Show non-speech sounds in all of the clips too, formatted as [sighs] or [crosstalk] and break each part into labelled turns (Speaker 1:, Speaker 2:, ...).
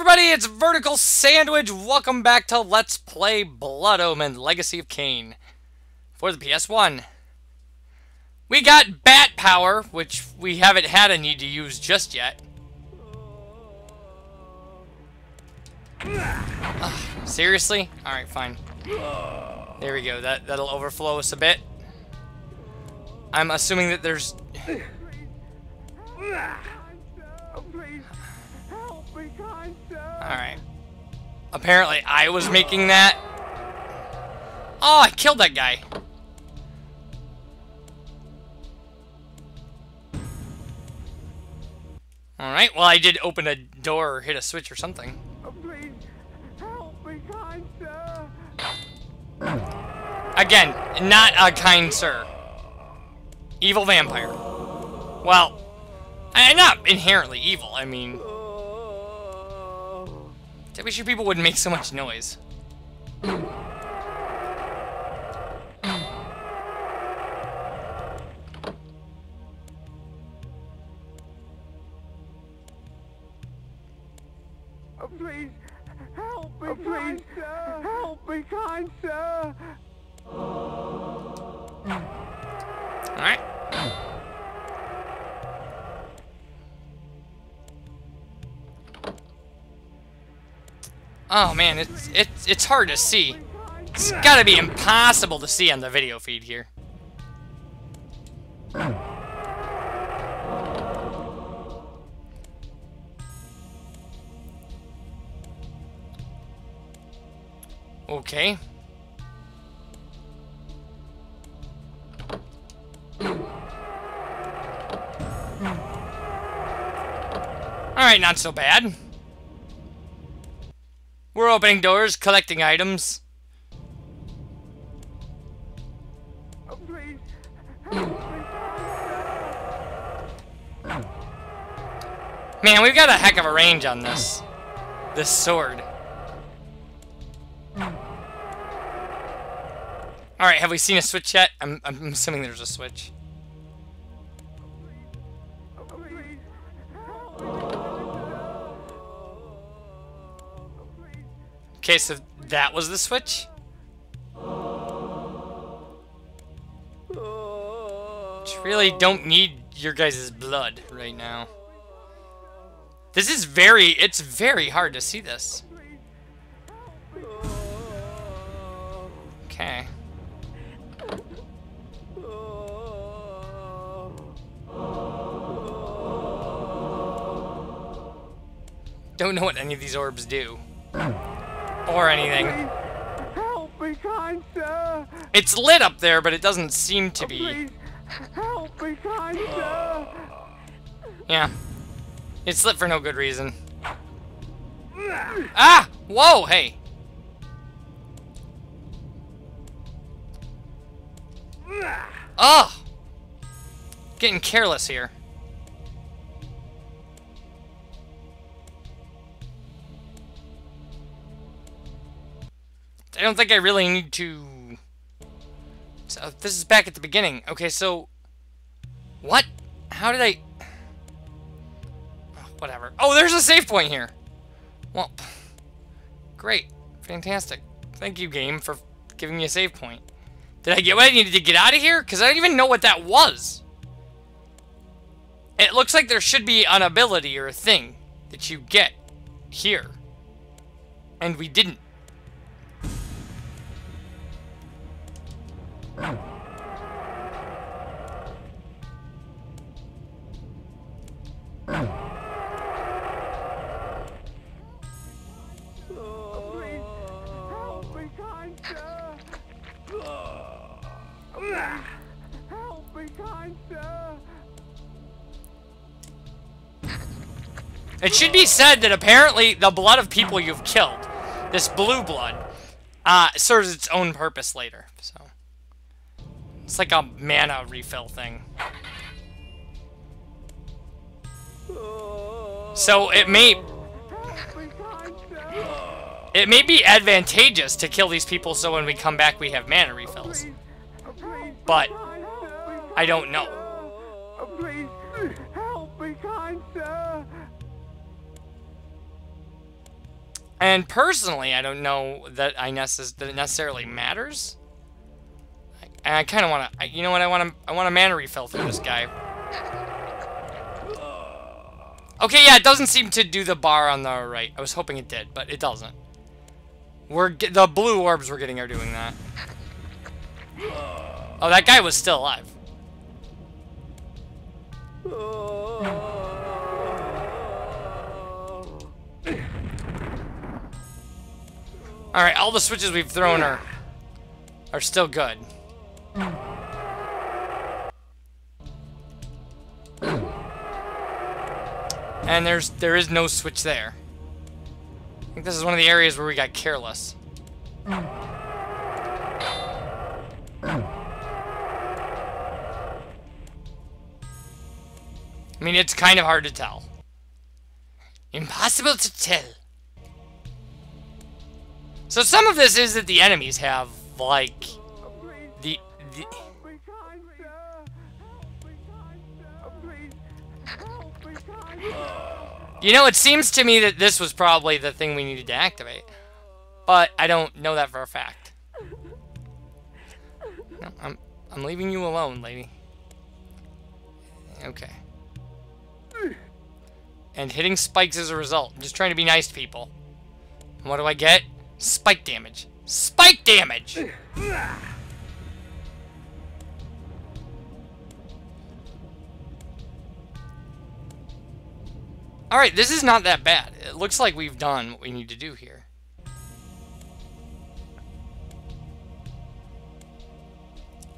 Speaker 1: everybody, it's Vertical Sandwich. Welcome back to Let's Play Blood Omen Legacy of Kain for the PS1. We got Bat Power, which we haven't had a need to use just yet. Ugh, seriously? Alright, fine. There we go. That, that'll overflow us a bit. I'm assuming that there's... Alright. Apparently I was making that. Oh, I killed that guy. Alright, well I did open a door or hit a switch or something. Again, not a kind sir. Evil vampire. Well, I'm not inherently evil, I mean... I wish you people wouldn't make so much noise.
Speaker 2: Oh,
Speaker 1: Oh man, it's it's it's hard to see. It's gotta be impossible to see on the video feed here. Okay. Alright, not so bad. We're opening doors, collecting items.
Speaker 2: Oh, please,
Speaker 1: Man, we've got a heck of a range on this. This sword. Alright, have we seen a switch yet? I'm, I'm assuming there's a switch. Okay, so that was the switch? Just really don't need your guys' blood right now. This is very, it's very hard to see this. Okay. Don't know what any of these orbs do. Or anything.
Speaker 2: help me, kind sir.
Speaker 1: It's lit up there, but it doesn't seem to be.
Speaker 2: Help me, kind sir.
Speaker 1: Yeah. It's lit for no good reason. [sighs] Ah! Whoa, hey! [sighs] Oh! Getting careless here. I don't think I really need to... So, this is back at the beginning. Okay, so... What? How did I... [sighs] Whatever. Oh, there's a save point here! Well, great. Fantastic. Thank you, game, for giving me a save point. Did I get what I needed to get out of here? Because I don't even know what that was. It looks like there should be an ability or a thing that you get here. And we didn't. It should be said that apparently the blood of people you've killed, this blue blood, uh, serves its own purpose later. So it's like a mana refill thing. So it may it may be advantageous to kill these people so when we come back we have mana refills. But. I don't know. And personally, I don't know that I necess- that it necessarily matters. And I kind of want to, you know what? I want to, I want a mana refill for this guy. Okay, yeah, it doesn't seem to do the bar on the right. I was hoping it did, but it doesn't. We're the blue orbs we're getting are doing that. Oh, that guy was still alive. Alright, all the switches we've thrown are are still good. Mm. [clears throat] And there's there is no switch there. I think this is one of the areas where we got careless. Mm. [clears throat] I mean, it's kind of hard to tell. Impossible to tell. So some of this is that the enemies have, like, [sighs] you know, it seems to me that this was probably the thing we needed to activate. But I don't know that for a fact. No, I'm, I'm leaving you alone, lady. Okay. And hitting spikes as a result. I'm just trying to be nice to people. And what do I get? Spike damage. Spike damage! Alright, this is not that bad. It looks like we've done what we need to do here.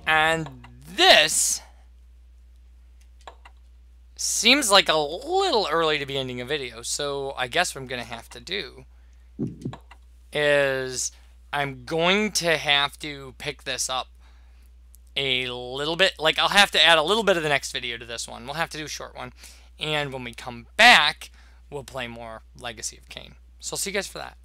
Speaker 1: And this seems like a little early to be ending a video, so I guess what I'm going to have to do is I'm going to have to pick this up a little bit. Like, I'll have to add a little bit of the next video to this one. We'll have to do a short one. And when we come back, we'll play more Legacy of Kain. So I'll see you guys for that.